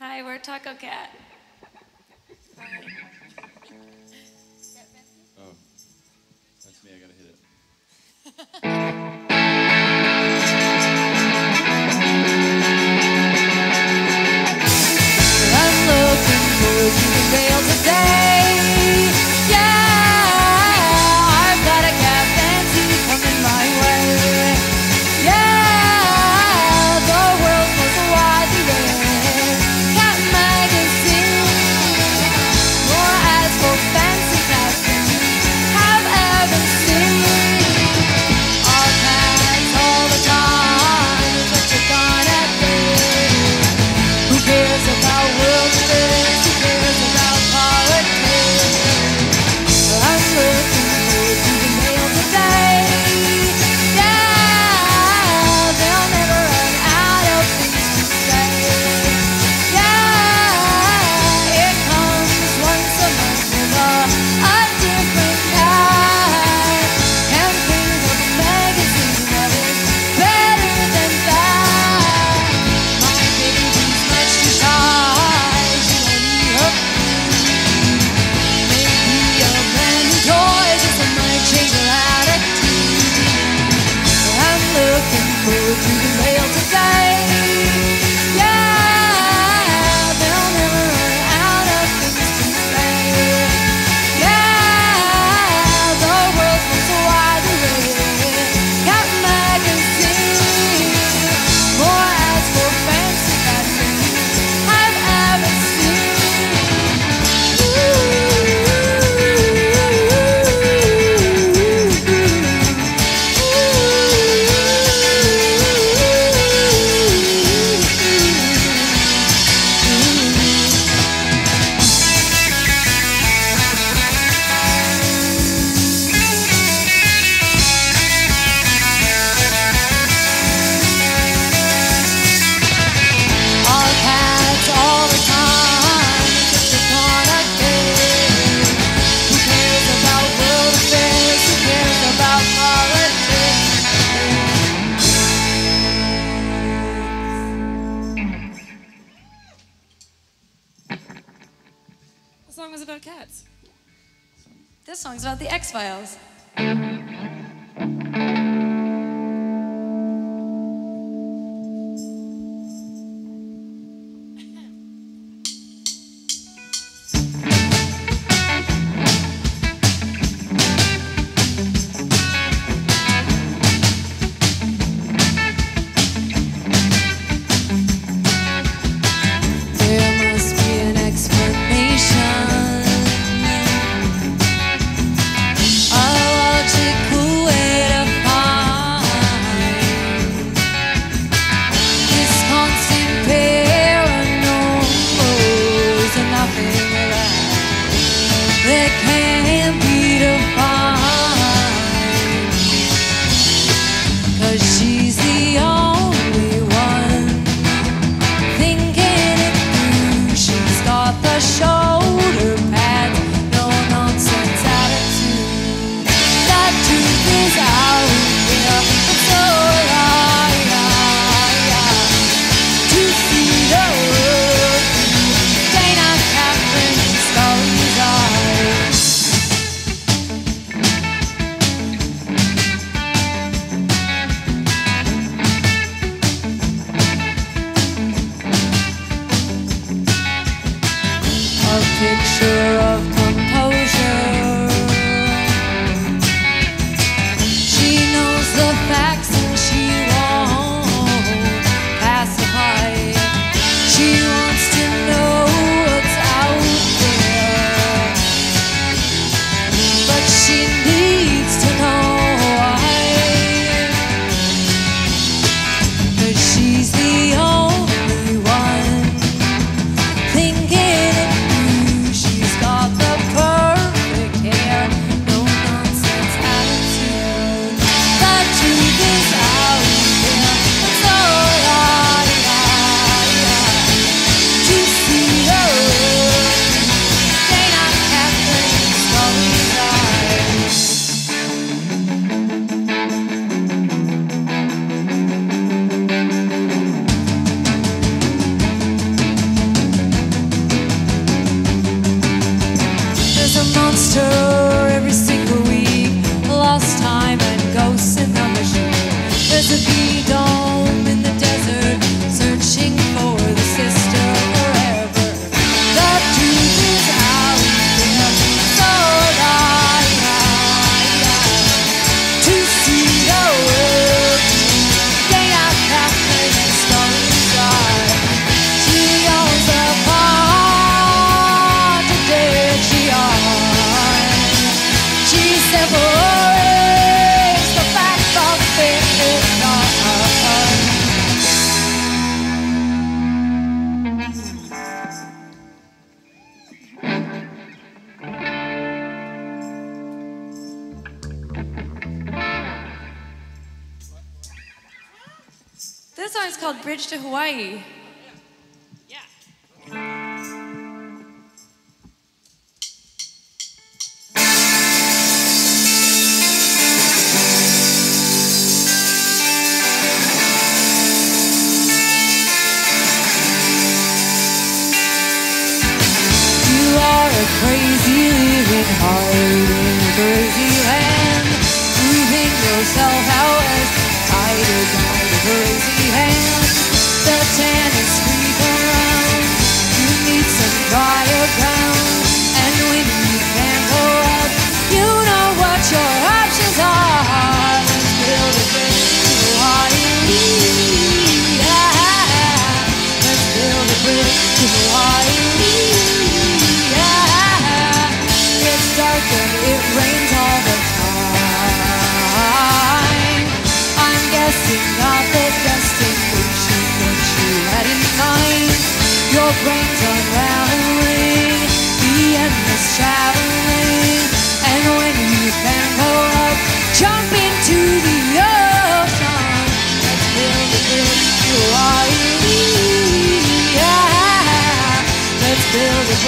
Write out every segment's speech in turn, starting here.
Hi, we're Tacocat. oh, that's me. I gotta hit it. song was about cats. This song's about the X Files. sure Bridge to Hawaii.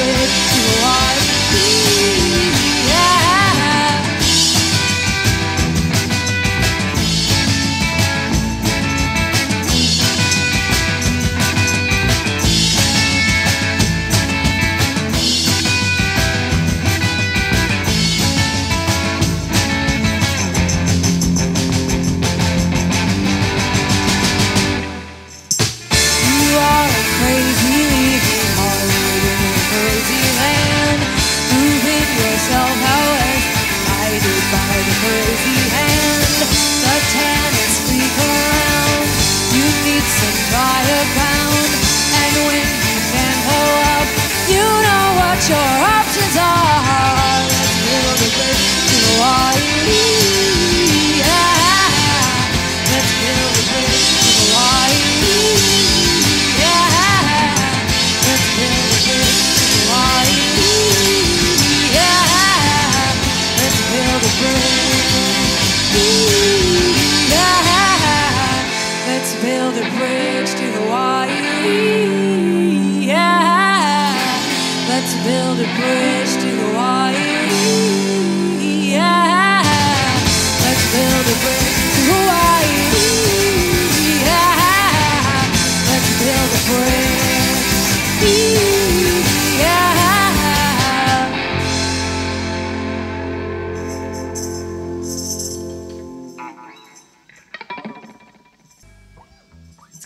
Build a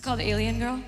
called Alien Girl.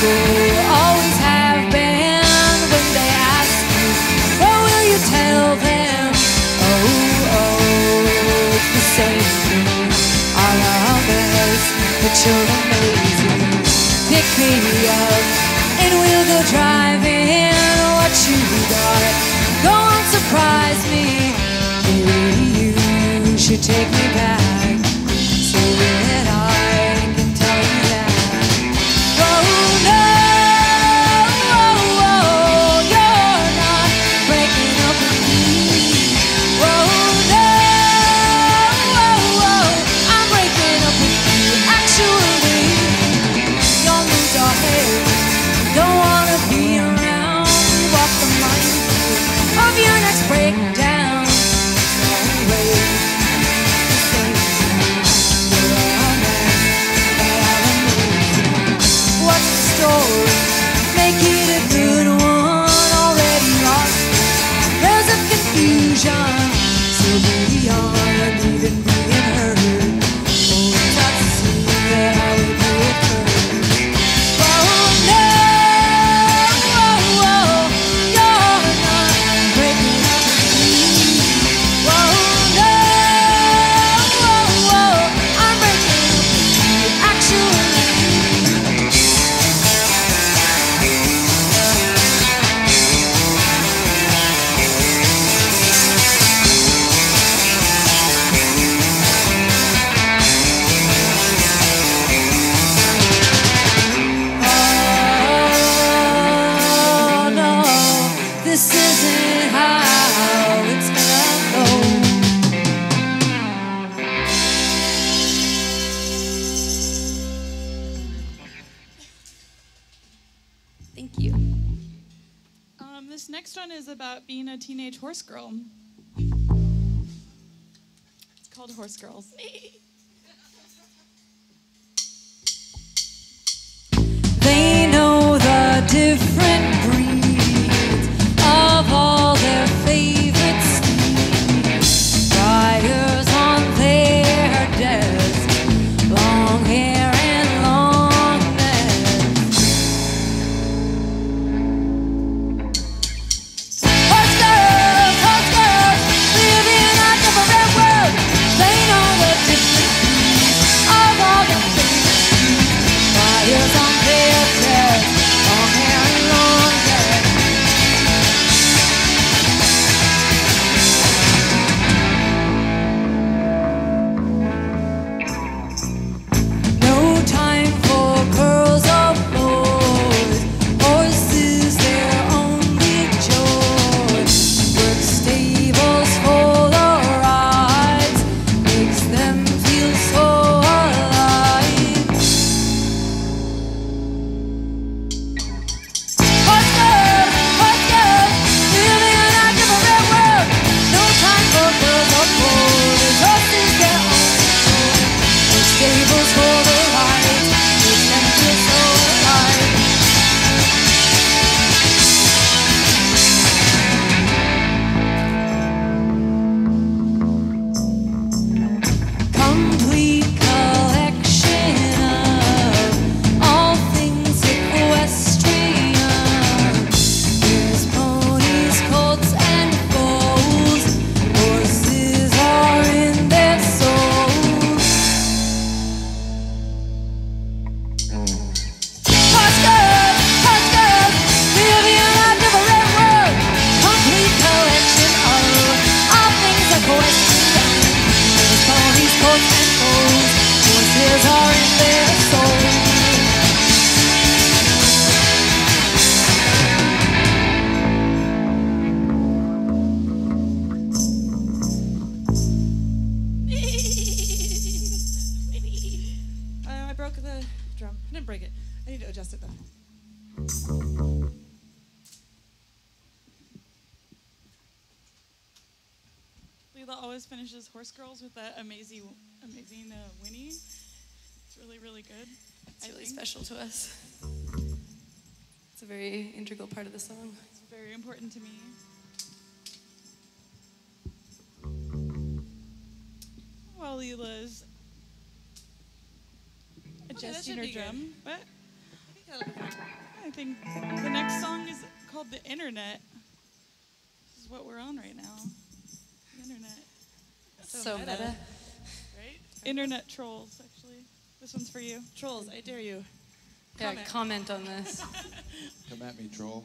day. called Horse Grrls. they know the difference. Lelah always finishes Horse Grrls with that amazing, amazing uh, whinny. It's really, really good. It's I really think. special to us. It's a very integral part of the song. It's very important to me. While Lelah's adjusting okay, her drum, good. but I think the next song is called The Internet. This is what we're on right now internet. So, so meta. meta. Right? Internet trolls, actually. This one's for you. Trolls, I dare you. Yeah, comment on this. Come at me, troll.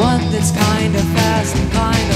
one that's kind of fast and kind.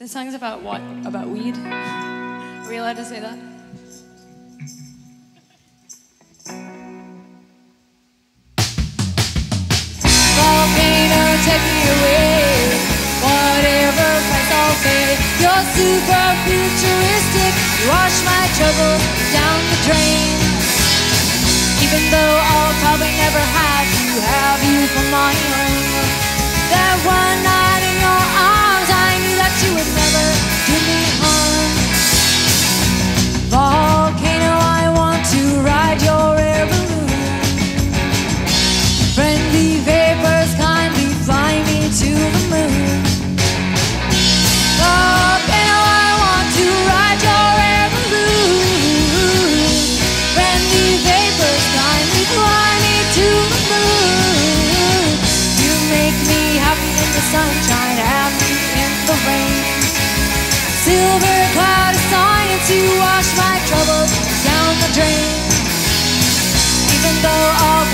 This song's about what? About weed? Are we allowed to say that? Volcano, take me away. Whatever price I'll pay. You're super futuristic. You wash my troubles down the drain. Even though I'll probably never have you, have you for mine. That one. wash my troubles down the drain. Even though all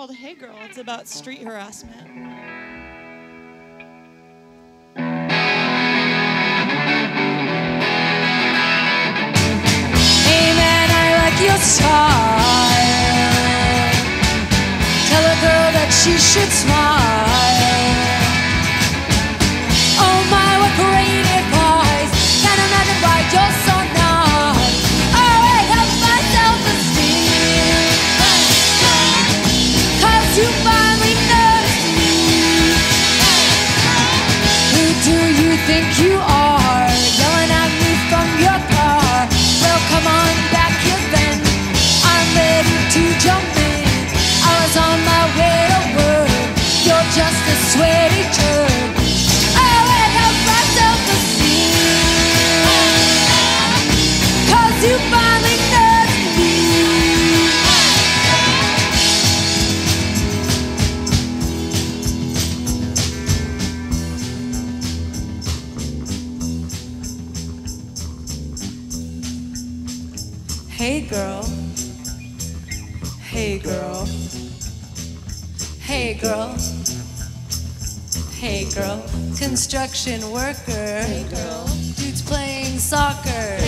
called Hey Girl. It's about street harassment. Hey man, I like your style. Tell a girl that she should smile. construction worker. Hey, girl. Dude's playing soccer.